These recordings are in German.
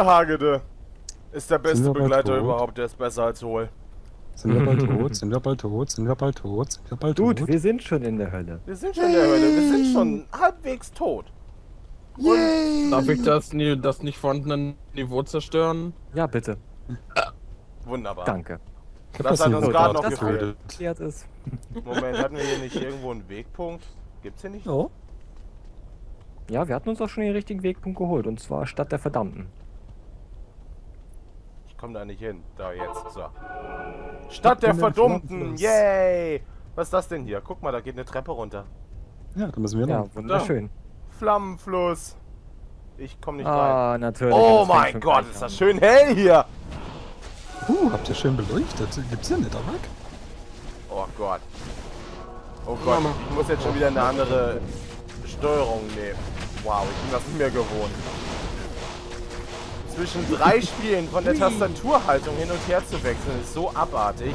Rehagede ist der beste Begleiter tot? überhaupt, der ist besser als Hol. Sind wir bald tot? Sind wir bald tot? Sind wir bald tot? Sind wir bald Gut, tot? wir sind schon in der Hölle. Wir sind schon in der Hölle, wir sind schon halbwegs tot. Darf ich das, das nicht vorhandene Niveau zerstören? Ja, bitte. Wunderbar. Danke. Das hat uns passiert gerade noch gefehlt. es. Moment, hatten wir hier nicht irgendwo einen Wegpunkt? Gibt's hier nicht? Oh. Ja, wir hatten uns auch schon den richtigen Wegpunkt geholt. Und zwar Stadt der Verdammten. Ich komme da nicht hin. Da jetzt. So. Stadt der Verdummten. Yay! Was ist das denn hier? Guck mal, da geht eine Treppe runter. Ja, da müssen wir Ja, lang. wunderschön. Flammenfluss. Ich komme nicht rein. Ah, natürlich. Oh mein Gott, ist das schön hell hier. Uh, habt ihr schön beleuchtet? Gibt's hier nicht, aber? Oh Gott. Oh Gott, ich muss jetzt schon wieder eine andere Steuerung nehmen. Wow, ich bin das nicht mehr gewohnt. Zwischen drei Spielen von der Tastaturhaltung hin und her zu wechseln, ist so abartig.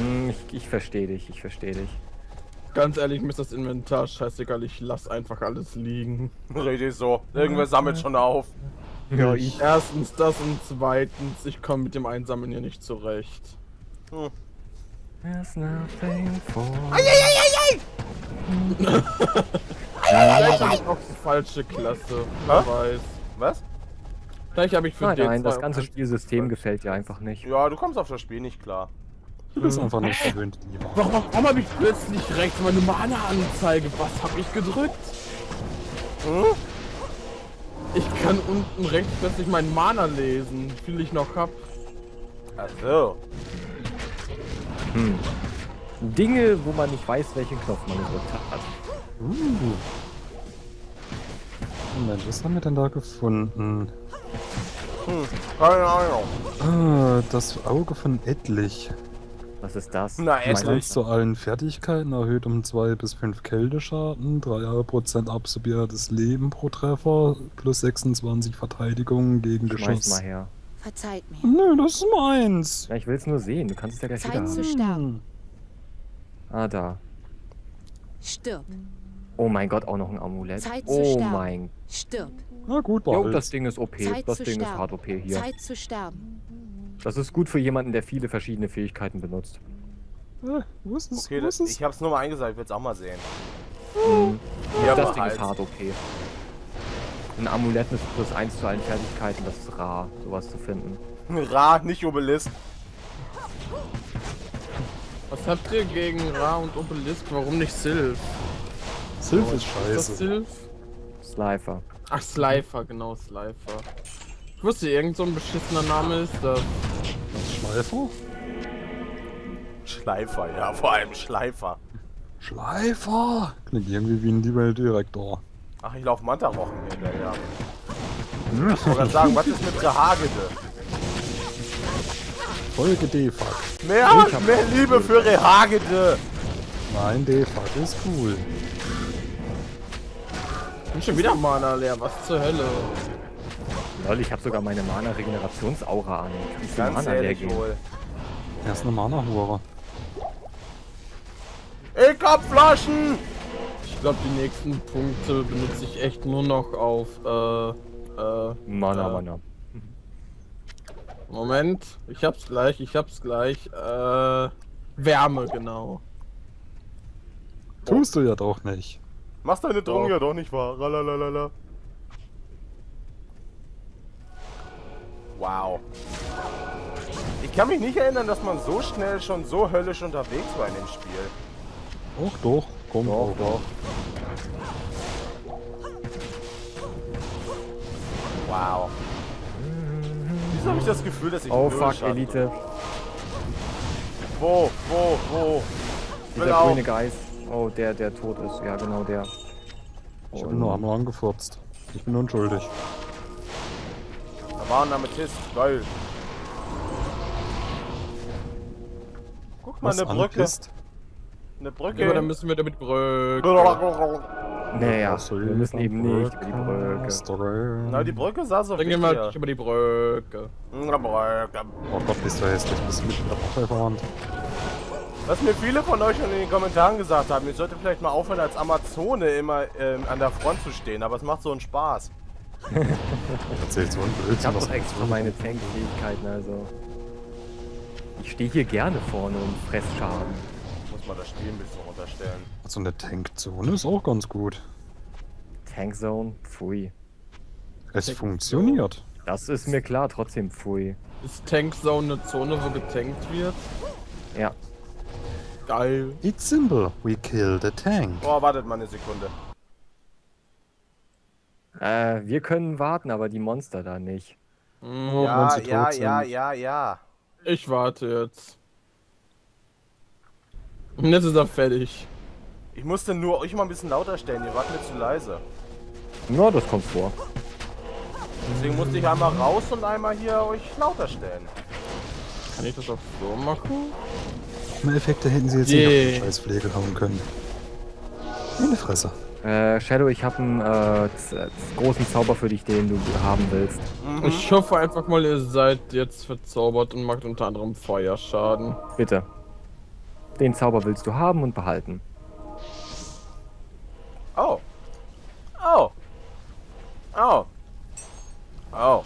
Hm, ich, ich verstehe dich, ich verstehe dich. Ganz ehrlich, mir ist das Inventar scheißegal, ich lass einfach alles liegen. Richtig so. Irgendwer sammelt schon auf. Ja, ich. Erstens das und zweitens, ich komme mit dem Einsammeln hier nicht zurecht. There's nothing for... Vielleicht habe ich auch die falsche Klasse, wer Hä? weiß. Was? Vielleicht habe ich für Nein, den nein, das ganze Spielsystem gefällt dir einfach nicht. Ja, du kommst auf das Spiel nicht klar. Du bist einfach nicht verwöhnt, lieber. Warum, warum habe ich plötzlich rechts meine Mana-Anzeige? Was habe ich gedrückt? Hm? Ich kann unten rechts plötzlich meinen Mana lesen, wie viel ich noch hab. Ach so. Hm. Dinge, wo man nicht weiß, welchen Knopf man gedrückt hat. Uh. Moment, was haben wir denn da gefunden? Hm, keine Ahnung. Ah, das Auge von Etlich. Was ist das? Na, Etlich. Zu allen Fertigkeiten erhöht um 2 bis 5 Kälteschaden, 3% absorbiertes Leben pro Treffer, plus 26 Verteidigung gegen Schmeiß Geschoss. mal her. Verzeiht mir. Nö, das ist meins. Ja, ich will es nur sehen. Du kannst es ja gleich Zeit wieder zu haben. sterben. Ah, da. Stirb. Oh mein Gott, auch noch ein Amulett. Zeit zu oh sterben. mein... Stirb. Na gut, Jo, das Ding ist OP. Zeit das Ding ist sterben. hart OP hier. Zeit zu sterben. Das ist gut für jemanden, der viele verschiedene Fähigkeiten benutzt. Äh, wo ist es? Okay, wo das, ist es? ich hab's nur mal eingesagt, ich will's auch mal sehen. Mhm. Ja, das Ding halt. ist hart OP. Ein Amulett mit plus 1 zu allen Fertigkeiten, das ist rar, sowas zu finden. Ra, nicht Obelisk. Was habt ihr gegen Ra und Obelisk? Warum nicht Sylph? Sylph ist Ist das scheiße. Sylph? Slifer. Ach, Slifer, genau, Slifer. Ich wusste, irgend so ein beschissener Name ist das. Schleifer? Schleifer, ja, vor allem Schleifer. Schleifer! Klingt irgendwie wie ein Level-Direktor. Ach, ich lauf Mantarochen hinterher. Ich wollte gerade sagen, was ist mit Rehagede? Folge D-Fuck. Mehr, mehr Liebe für Rehagede! Nein, D-Fuck ist cool. Bin schon wieder Mana leer, was zur Hölle? Lol, ich habe sogar meine Mana-Regenerationsaura an. Kannst du Mana leer gehen? wohl. Er ist eine Mana-Hure. Ich hab Flaschen! Ich glaube, die nächsten Punkte benutze ich echt nur noch auf, äh, äh, Mana, äh, Mana. Moment, ich hab's gleich, ich hab's gleich, äh, Wärme, genau. Tust du ja doch nicht. Machst deine Drohung Doch. ja doch nicht wahr. Ralalala. Wow. Ich kann mich nicht erinnern, dass man so schnell schon so höllisch unterwegs war in dem Spiel. Doch, doch. Komm, Doch, doch. Wow. Wieso habe ich das Gefühl, dass ich Oh fuck, Schaden- Elite. Wo, wo, wo? Dieser Genau. grüne Geist. Oh, der, der tot ist. Ja, genau der. Ich habe nur einmal angefurzt. Ich bin unschuldig. Da war ein Amethyst. Geil. Guck mal, Was eine Brücke. Ist? Eine Brücke. dann müssen wir damit Brücke. Naja, wir müssen eben nicht über die Brücke. Na, die Brücke sah so Dann gehen wichtig wir aus. halt über die Brücke. Oh Gott, bist du hässlich. Bist du mit in der verwandt? Was mir viele von euch schon in den Kommentaren gesagt haben, ihr solltet vielleicht mal aufhören, als Amazone immer ähm, an der Front zu stehen, aber es macht so einen Spaß. Erzählt so ein Ich Blödsinn. habe was doch extra meine Tankfähigkeiten, also. Ich stehe hier gerne vorne und fress Schaden. Muss man das Spiel ein bisschen runterstellen. So eine Tankzone ist auch ganz gut. Tankzone, pfui. Es Tankzone. funktioniert. Das ist mir klar, trotzdem pfui. Ist Tankzone eine Zone, wo getankt wird? Ja. Geil. It's simple. We kill the tank. Oh, wartet mal eine Sekunde. Äh, wir können warten, aber die Monster da nicht. Hm, Ja, ja, ja, ja, ja. Ich warte jetzt. Und jetzt ist er fertig. Ich musste nur euch mal ein bisschen lauter stellen. Ihr wart mir zu leise. Na, das kommt vor. Deswegen musste ich einmal raus und einmal hier euch lauter stellen. Kann ich das auch so machen? Effekte hätten sie jetzt Yeah. nicht auf die Scheißpflege hauen können. In die Fresse. Äh, Shadow, ich habe einen äh, großen Zauber für dich, den du haben willst. Mhm. Ich hoffe einfach mal, ihr seid jetzt verzaubert und macht unter anderem Feuerschaden. Bitte. Den Zauber willst du haben und behalten. Oh. Oh. Oh. Oh.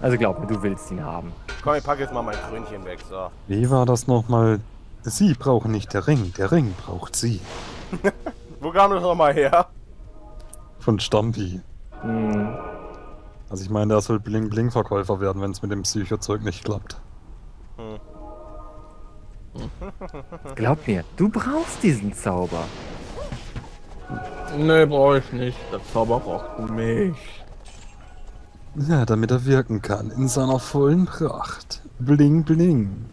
Also glaub mir, du willst ihn haben. Komm, ich packe jetzt mal mein Krönchen weg. So. Wie war das nochmal? Sie brauchen nicht der Ring, der Ring braucht sie. Wo kam das nochmal her? Von Stampi. Hm, Also ich meine, der soll Bling-Bling-Verkäufer werden, wenn es mit dem Psycho-Zeug nicht klappt. glaub mir, du brauchst diesen Zauber. Nee, brauche ich nicht. Der Zauber braucht mich. Ja, damit er wirken kann, in seiner vollen Pracht. Bling, bling.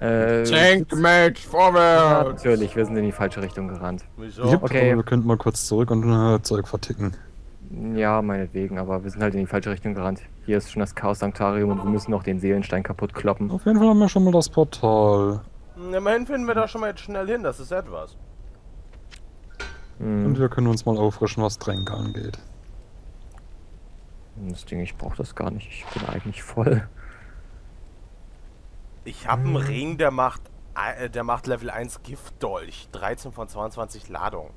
Äh, Tank-Match, vorwärts! natürlich, wir sind in die falsche Richtung gerannt. Wieso? Jupp, Okay. wir könnten mal kurz zurück und äh, Zeug verticken. Ja, meinetwegen, aber wir sind halt in die falsche Richtung gerannt. Hier ist schon das Chaos Sanctarium und wir müssen noch den Seelenstein kaputt kloppen. Auf jeden Fall haben wir schon mal das Portal. Immerhin finden wir da schon mal jetzt schnell hin. Das ist etwas. Und Hm, wir können uns mal auffrischen, was Tränke angeht. Das Ding, ich brauche das gar nicht. Ich bin eigentlich voll. Ich habe einen Ring, der macht, äh, der macht Level 1 Giftdolch. 13 von 22 Ladung.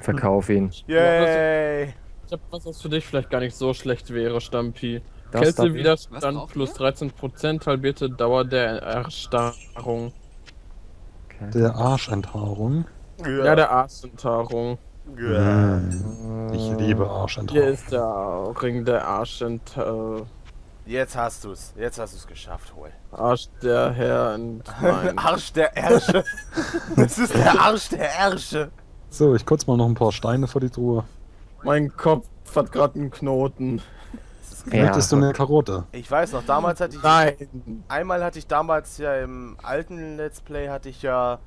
Verkauf ihn. Yay! Ich hab was, was für dich vielleicht gar nicht so schlecht wäre, Stampi. Kältewiderstand plus ihr? 13%, halbierte Dauer der Erstarrung. Okay. Der Arschenthaarung. Ja, der Arschenthaarung. Ja. Mm. Ich liebe Hier Arschenthaarung. ist der Ring der Arschent... Äh, Jetzt hast du's. Jetzt hast du's geschafft, hol. Arsch der Herr und mein... Arsch der Ärsche. das ist der Arsch der Ärsche. So, ich kurz mal noch ein paar Steine vor die Truhe. mein Kopf hat gerade einen Knoten. Ja, Möchtest du eine Karotte? Ich weiß noch, damals hatte ich. Nein! Einmal hatte ich damals ja im alten Let's Play hatte ich ja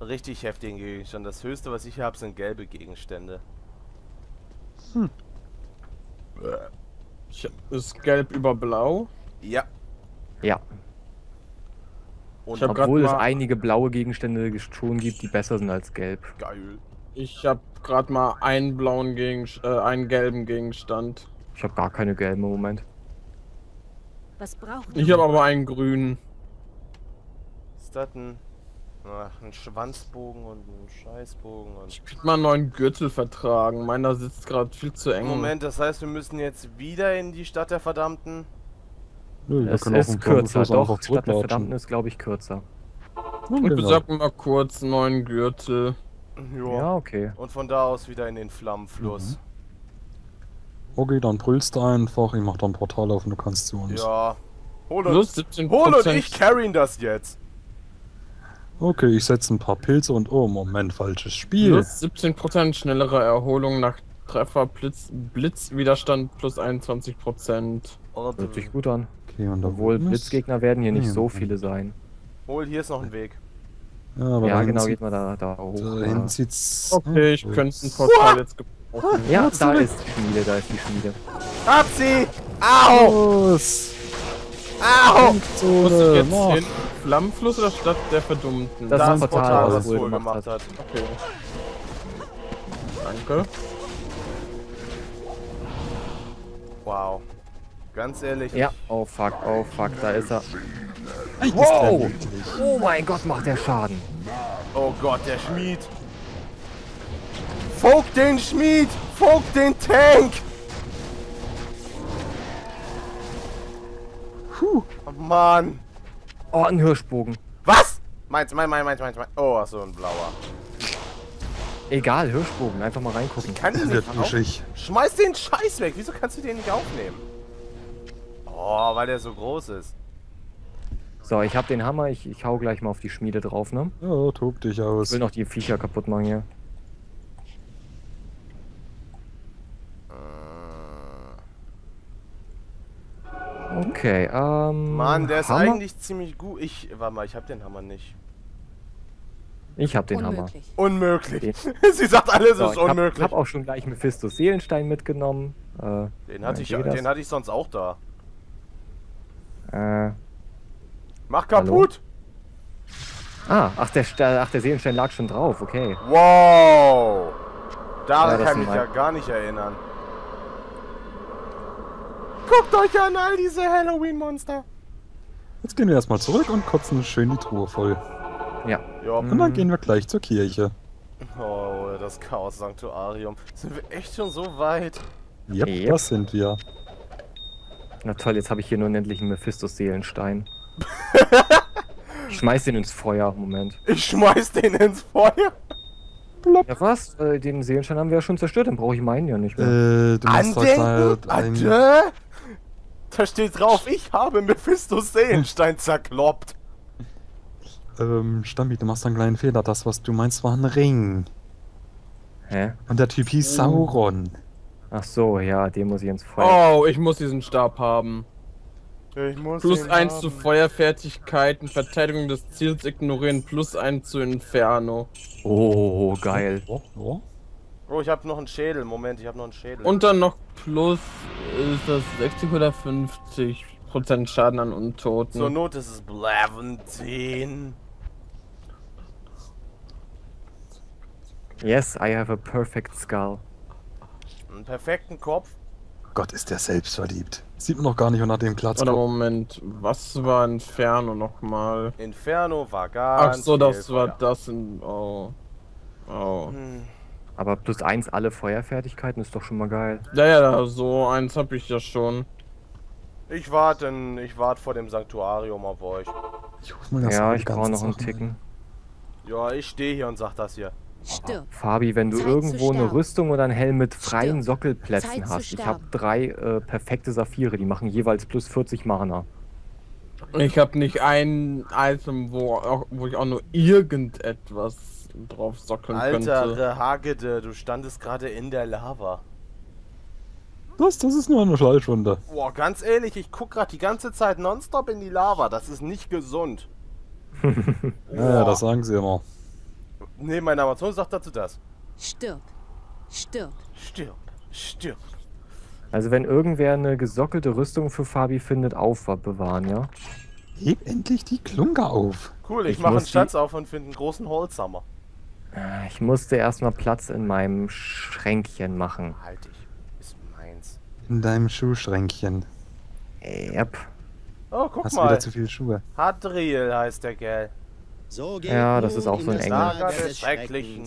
richtig heftigen Gegenstand. Das höchste, was ich habe, sind gelbe Gegenstände. Ich, ist gelb über blau. Ja. Ja, Und obwohl es einige blaue Gegenstände schon gibt, die besser sind als gelb. geil. Ich habe gerade mal einen blauen Gegenstand, äh, einen gelben Gegenstand. Ich habe gar keine gelben im Moment. Was braucht Ich habe aber einen grünen. Ist das ein, ach, ein Schwanzbogen und ein Scheißbogen und. Ich könnte mal einen neuen Gürtel vertragen. Meiner sitzt gerade viel zu eng. Moment, das heißt, wir müssen jetzt wieder in die Stadt der Verdammten. Nö, Es ist kürzer, doch. Statt der Verdammten ist, glaube ich, kürzer. Ja, Ich genau. besorge mir mal kurz einen neuen Gürtel. Ja, okay. Und von da aus wieder in den Flammenfluss. Okay, dann brüllst du einfach, ich mach dann ein Portal auf und du kannst zu uns. Ja. Hol und, Plus 17%. hol und ich carryen das jetzt. Okay, ich setze ein paar Pilze und oh, Moment, falsches Spiel. Plus 17% schnellere Erholung nach Treffer, Blitz, Blitzwiderstand plus 21%. Und, Hört sich gut an. Okay, und da Obwohl Blitzgegner werden hier nicht Ja. so viele sein. hol, hier ist noch ein Weg. Ja, aber Ja, genau, geht mal da, da hoch. Dahin Ja. zieht's. Okay, ich Oh, könnte ein Portal jetzt gebrauchen. Ja, da ist die Schmiede, da ist die Schmiede. Hab sie! Au! Los! Au! Muss ich Zone, jetzt hin? Flammenfluss oder Stadt der Verdummten? Das Das ist ein Portal, Portal, was was wohl gemacht gemacht hat. hat. Okay. Danke. Wow. Ganz ehrlich. Ja, oh fuck, oh fuck, da ist er. Wow! Oh mein Gott, macht der Schaden. Oh Gott, der Schmied. Vogt den Schmied! Fuck den Tank! Puh. Oh, Mann! Oh, ein Hirschbogen. Was? Meins, mein, mein, meins, meins, meins. Oh, ach so, ein blauer. Egal, Hirschbogen. Einfach mal reingucken. Kann ich Der nicht auf. Schmeiß den Scheiß weg. Wieso kannst du den nicht aufnehmen? Oh, weil der so groß ist. So, ich hab den Hammer. Ich, ich hau gleich mal auf die Schmiede drauf, ne? Ja, tob dich Ich aus. will noch die Viecher kaputt machen hier. Okay, ähm. Mann, der ist Hammer? eigentlich ziemlich gut. Ich, warte mal, ich hab den Hammer nicht. Ich hab den Hammer. Unmöglich. Unmöglich. Sie sagt alles So, ist ich hab, unmöglich. hab auch schon gleich Mephistos Seelenstein mitgenommen. Äh, den, hatte ich, den hatte ich sonst auch da. äh, Mach kaputt! ah, ach der, ach, der Seelenstein lag schon drauf, okay. Wow! Daran Ja, kann ich sind ja gar nicht erinnern. Guckt euch an all diese Halloween-Monster. Jetzt gehen wir erstmal zurück und kotzen schön die Truhe voll. Ja. Ja. Und dann gehen wir gleich zur Kirche. Oh, das Chaos-Sanktuarium. Sind wir echt schon so weit? Yep, Yep. das sind wir. Na toll, jetzt habe ich hier nur endlich einen Mephistos Seelenstein. ich schmeiß den ins Feuer. Moment. Ich schmeiß den ins Feuer. Ja was? Äh, den Seelenstein haben wir ja schon zerstört, dann brauche ich meinen ja nicht mehr. Äh, du musst Andenken? halt ein... Ade? Da steht drauf, ich habe Mephistos Seelenstein zerkloppt. Ähm, Stambi, du machst einen kleinen Fehler. Das, was du meinst, war ein Ring. Hä? Und der Typ hieß Sauron. Ach so, ja, den muss ich ins Feuer. Oh, ich muss diesen Stab haben. Ich muss Plus ihn 1 haben. zu Feuerfertigkeiten, Verteidigung des Ziels ignorieren, plus 1 zu Inferno. Oh, geil. Oh, oh. Oh, ich habe noch einen Schädel. Moment, ich habe noch einen Schädel. Und dann noch plus ist das 60 oder 50 Prozent Schaden an Untoten. Zur Not ist es Blaventin. Yes, I have a perfect skull. Einen perfekten Kopf. Gott, ist der selbstverliebt. Sieht man noch gar nicht unter dem Oder Glatzkopf. Moment, was war Inferno nochmal? Inferno war Ach ganz so, das viel war Feuer. das in. Oh. Oh. Hm. Aber plus eins alle Feuerfertigkeiten ist doch schon mal geil. Ja, ja, so eins hab ich ja schon. Ich warte, ich warte vor dem Sanktuarium auf euch. Ich ruf mal erst Ja, ich brauche noch einen Sachen Ticken. Ja, ich stehe hier und sag das hier. Stirb. Fabi, wenn du Zeit irgendwo eine. Rüstung oder einen Helm mit freien Stirb. Sockelplätzen Zeit hast, ich habe drei äh, perfekte Saphire, die machen jeweils plus 40 Mana. Ich hab nicht ein Item, wo, auch, wo ich auch nur irgendetwas drauf sockeln könnte. Alter Hagede, du standest gerade in der Lava. Das, das ist nur eine Schleichwunde. Boah, ganz ehrlich, ich guck gerade die ganze Zeit nonstop in die Lava. Das ist nicht gesund. Ja, das sagen sie immer. Nee, mein Amazon sagt dazu das. Stirb. Stirb. Stirb, stirb. Also wenn irgendwer eine gesockelte Rüstung für Fabi findet, aufbewahren, ja? Heb endlich die Klunge auf. Cool, ich, Ich mache einen die- Schatz auf und finde einen großen Holzhammer. Äh, Ich musste erstmal Platz in meinem Schränkchen machen. Halt dich. Ist meins. In deinem Schuhschränkchen. Yep. Oh, guck Hast mal. wieder zu viele Schuhe. Hadriel heißt der Kerl. So geht Ja, das ist auch so ein das Engel. Schrecklichen.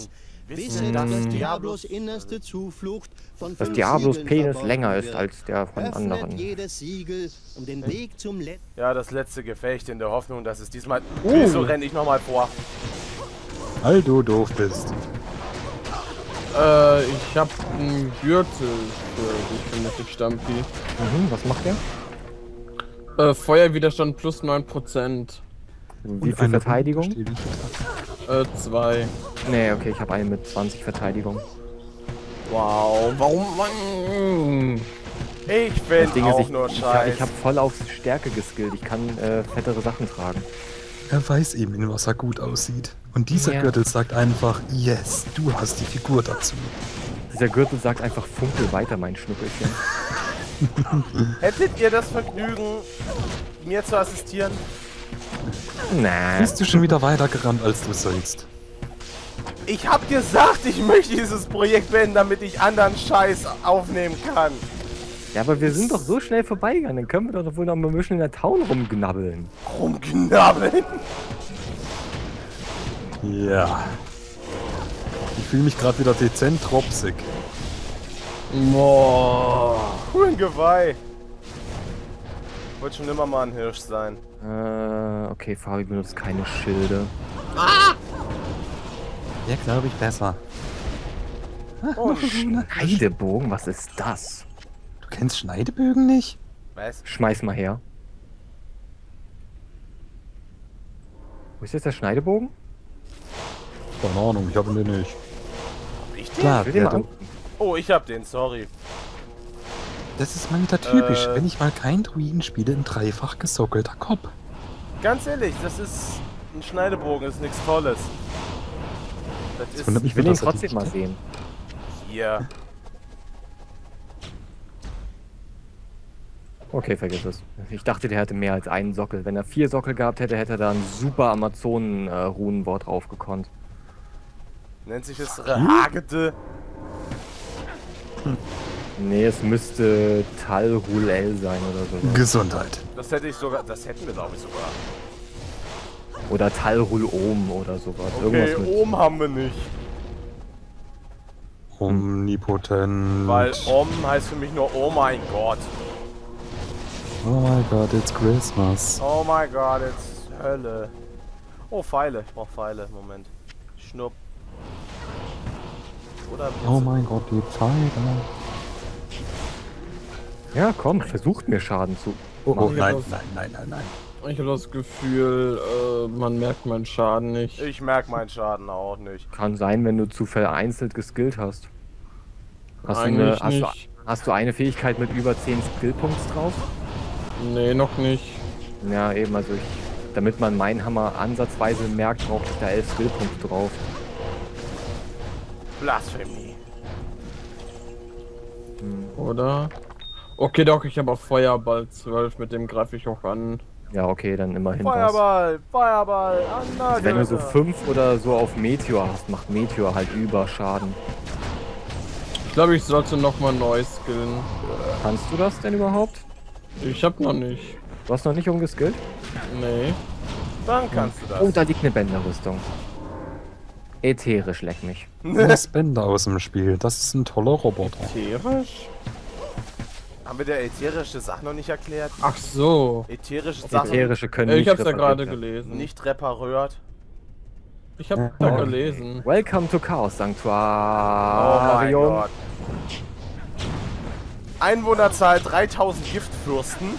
Wissen, dass Diablos... Innerste Zuflucht von Dass Diablos Siegeln Penis länger ist als der von anderen. jedes Siegel, um den Weg zum letzten Ja, das letzte Gefecht in der Hoffnung, dass es diesmal... Uh. Wieso renne ich nochmal vor? Weil du doof bist. Äh, ich hab einen Gürtel für dich, für Mythic Stampi. Mhm, was macht der? Äh, Feuerwiderstand plus 9%. Wie Und viel Verteidigung? Äh, 2. Nee, okay, ich habe einen mit 20 Verteidigung. Wow, warum man. Ich Das bin Ding ist, auch ich, nur ich, hab- Scheiß. ich habe voll auf Stärke geskillt. Ich kann äh, fettere Sachen tragen. Er weiß eben, in was er gut aussieht. Und dieser Ja. Gürtel sagt einfach, yes, du hast die Figur dazu. Dieser Gürtel sagt einfach funkel weiter, mein Schnuckelchen. Hättet ihr das Vergnügen, mir zu assistieren? Na, Bist du schon wieder weiter gerannt, als du sollst? Ich hab gesagt, ich möchte dieses Projekt beenden, damit ich anderen Scheiß aufnehmen kann. Ja, aber wir sind doch so schnell vorbeigegangen. Dann können wir doch wohl noch mal ein bisschen in der Town rumgnabbeln. Rumknabbeln. Ja. Ich fühle mich gerade wieder dezent tropsig. Boah. Puh, ein Geweih. Wollte schon immer mal ein Hirsch sein. Äh, okay, Fabi benutzt keine Schilde. Ja, glaube ich, besser. Oh, Heidebogen, was ist das? Du kennst Schneidebögen nicht? was? Schmeiß mal her. Wo ist jetzt der Schneidebogen? Keine Ahnung, ich habe den nicht. Ich den? Klar, Ich will den ja, mal. Oh, ich hab den, sorry. das ist mal wieder typisch. Äh. Wenn ich mal kein Druiden spiele, ein dreifach gesockelter Kopf. Ganz ehrlich, das ist ein Schneidebogen, ist nichts Tolles. Das ist Ich will ihn trotzdem mal sehen. hier. Okay, vergiss es. Ich dachte, der hätte mehr als einen Sockel. Wenn er vier Sockel gehabt hätte, hätte er da ein super Amazonen-Runenwort drauf gekonnt. Nennt sich das Rehagete. Nee, es müsste Talhulel sein oder so. Gesundheit. Das hätte ich sogar, das hätten wir glaube ich sogar. Oder Talhulom oder sowas. Okay, Irgendwas mit. Ohm haben wir nicht. Omnipotent. Weil Om heißt für mich nur Oh mein Gott. Oh my god, it's Christmas. Oh mein Gott, jetzt Hölle. Oh, Pfeile. Ich brauch Pfeile. Moment. Schnupp. Oder Oh mein Gott, die Pfeile. Ja, komm, versucht mir Schaden zu. Oh, oh nein, das- nein, nein, nein, nein. Ich habe das Gefühl, äh, man merkt meinen Schaden nicht. Ich merk meinen Schaden auch nicht. Kann sein, wenn du zu vereinzelt geskillt hast. Hast du, Eigentlich eine, hast, du, nicht. hast du eine Fähigkeit mit über 10 Skillpunkts drauf? Nee, noch nicht. Ja, eben, also ich, damit man meinen Hammer ansatzweise merkt, brauche ich da 11 Skillpunkte drauf. Blasphemie. Oder? Okay, doch, ich habe auf Feuerball 12, mit dem greife ich auch an. Ja, okay, dann immerhin was. Feuerball, Feuerball, Anlage. Also wenn du so 5 oder so auf Meteor hast, macht Meteor halt über Schaden. Ich glaube, ich sollte nochmal neu skillen. Kannst du das denn überhaupt? Ich habe noch nicht. Du hast noch nicht umgeskillt? Nee. Dann kannst du Oh, das. da liegt eine Bänderrüstung. Ätherisch, leck mich. Das Bänder aus dem Spiel. Das ist ein toller Roboter. Ätherisch? Haben wir der ätherische Sachen noch nicht erklärt? Ach so. Ätherische Sachen Ätherische können Äh, nicht Ich hab's ja repariert gerade gelesen. nicht repariert. Ich habe da gelesen. Welcome to Chaos Oh mein. Gott. Einwohnerzahl 3000 Giftfürsten.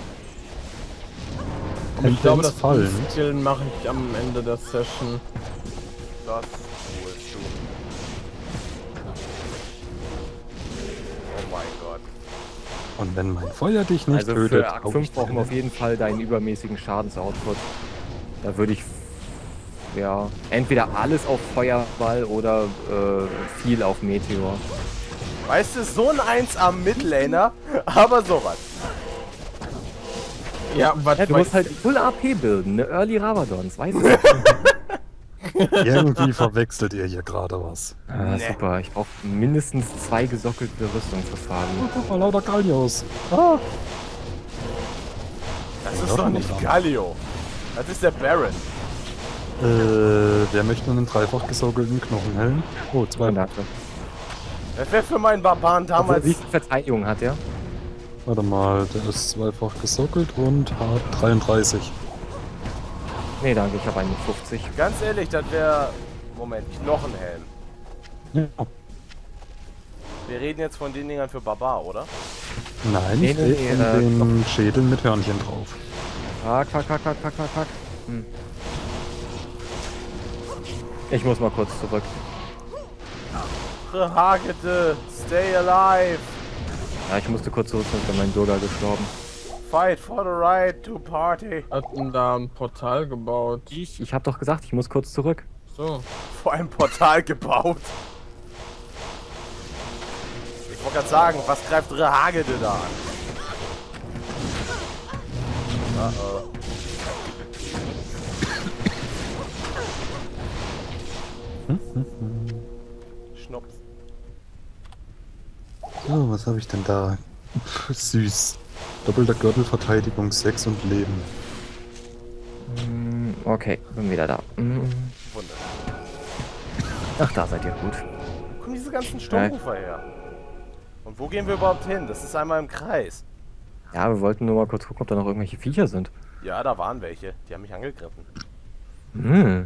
Ich glaube, das fallen. Mache ich am Ende der Session. Das holst du. Oh mein Gott. Und wenn mein Feuer dich nicht Also tötet, für Akt hau 5 ich brauchen wir auf jeden Fall deinen übermäßigen Schadensoutput. Da würde ich ja entweder alles auf Feuerball oder äh, viel auf Meteor. Weißt du, so ein 1 am Midlaner, aber sowas. Ja, was Ja, du musst halt Full AP bilden, ne Early Rabadons, weißt du? Irgendwie verwechselt ihr hier gerade was. ah, Nee. Super, ich brauche mindestens zwei gesockelte Rüstung für Fabi. Guck mal, lauter Gallios. Das ist doch nicht Gallio. Das ist der Baron. Äh, wer möchte einen dreifach gesockelten Knochenhelm? Oh, zwei. Danke. Das wäre für meinen Barbaren damals. Wie viel Verteidigung hat er? Warte mal, der ist zweifach gesockelt und hat 33. Nee, danke, ich habe einen mit 50. Ganz ehrlich, das wäre. Moment, Knochenhelm. Ja. Wir reden jetzt von den Dingern für Barbar, oder? Nein, Nee, ich nee, rede nee, von äh, den Schädeln mit Hörnchen drauf. Fuck, fuck, fuck, fuck, fuck, fuck, fuck. Hm. Ich muss mal kurz zurück. Hagete, stay alive. Ja, ich musste kurz zurück, sonst wäre mein Bürger gestorben. Fight for the right to party. hatten da ein Portal gebaut. Ich, ich habe doch gesagt, ich muss kurz zurück. So. Vor einem Portal gebaut. Ich wollte gerade sagen, was greift Rehagede da an? Uh -oh. Schnups. So, was habe ich denn da? Süß. Doppelter Gürtel, Verteidigung 6 und Leben. Hm, Okay, bin wieder da. Wunderbar. Ach, da seid ihr gut. Wo kommen diese ganzen Sturmrufer her? Und wo gehen wir überhaupt hin? Das ist einmal im Kreis. Ja, wir wollten nur mal kurz gucken, ob da noch irgendwelche Viecher sind. Ja, da waren welche. Die haben mich angegriffen. Hm.